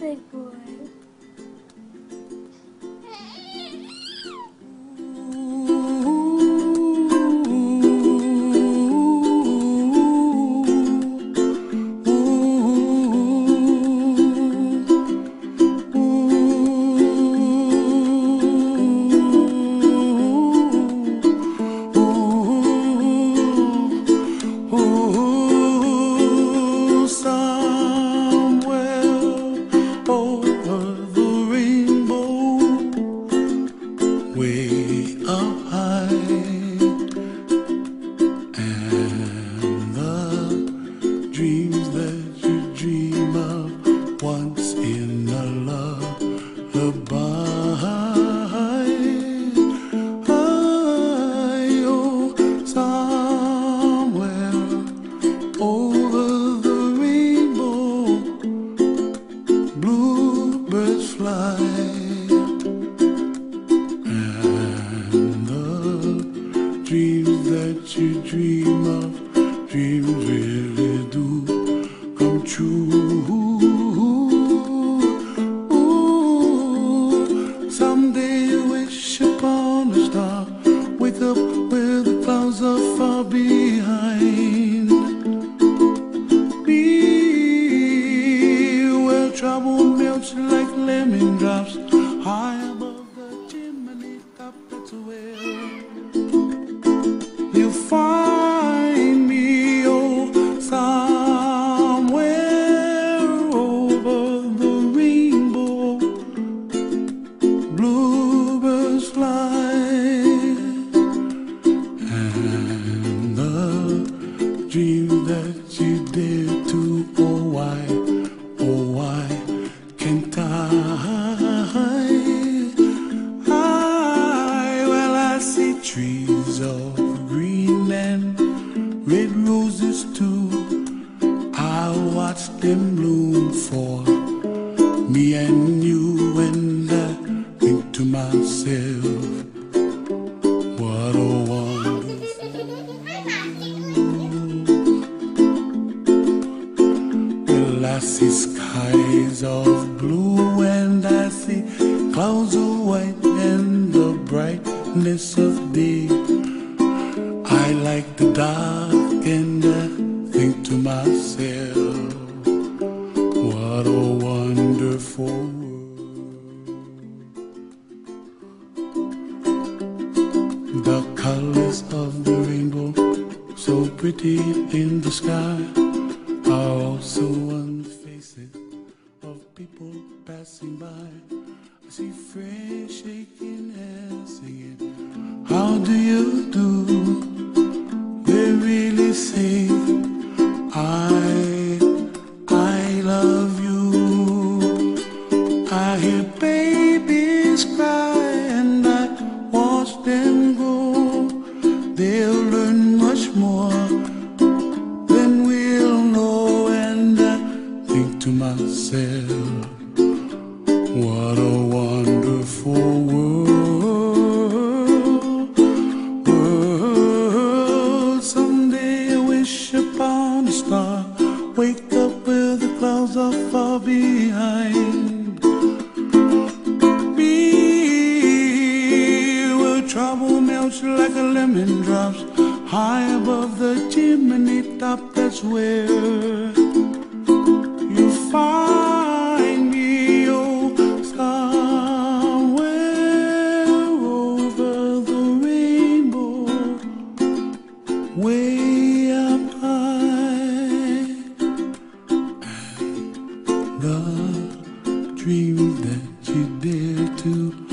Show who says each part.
Speaker 1: Big boy. Up high. True. Ooh, someday you wish upon a star, wake up where the clouds are far behind. Be where trouble melts like lemon drops red roses too. I watch them bloom for me and you, and I think to myself, what a wonderful. Well, I see skies of blue and I see clouds of white and the brightness of day. I like the dark world. The colors of the rainbow, so pretty in the sky, are also on the faces of people passing by. I see friends shaking hands, singing, How do you do? They really say, I, I love hear babies cry and I watch them grow. They'll learn much more than we'll know. And I think to myself, what a wonderful world. World. Someday I wish upon a star. Wake trouble melts like a lemon drops high above the chimney top. That's where you find me, oh, somewhere over the rainbow, way up high. And The dreams that you dare to,